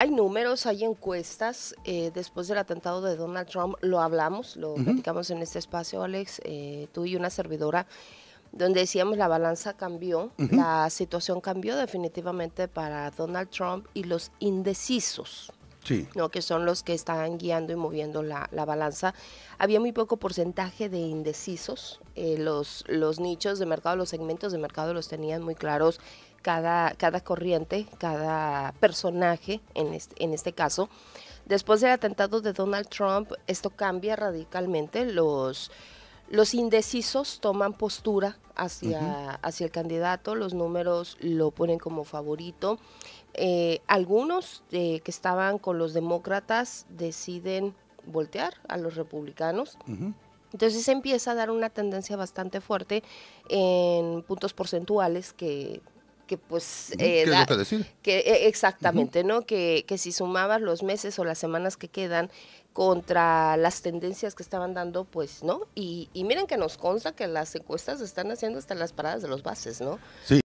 Hay números, hay encuestas. Eh, después del atentado de Donald Trump lo hablamos, lo platicamos en este espacio, Alex, eh, tú y una servidora, donde decíamos la balanza cambió, la situación cambió definitivamente para Donald Trump y los indecisos. ¿No? que son los que están guiando y moviendo la, la balanza. Había muy poco porcentaje de indecisos. Eh, los, los nichos de mercado, los segmentos de mercado los tenían muy claros cada, cada corriente, cada personaje en este, en este caso. Después del atentado de Donald Trump, esto cambia radicalmente. Los, los indecisos toman postura hacia, hacia el candidato, los números lo ponen como favorito. Eh, algunos eh, que estaban con los demócratas deciden voltear a los republicanos. Entonces se empieza a dar una tendencia bastante fuerte en puntos porcentuales que que pues ¿Qué es lo que decir? que eh, exactamente no que, que si sumabas los meses o las semanas que quedan contra las tendencias que estaban dando pues no y, y miren que nos consta que las encuestas están haciendo hasta las paradas de los bases no Sí.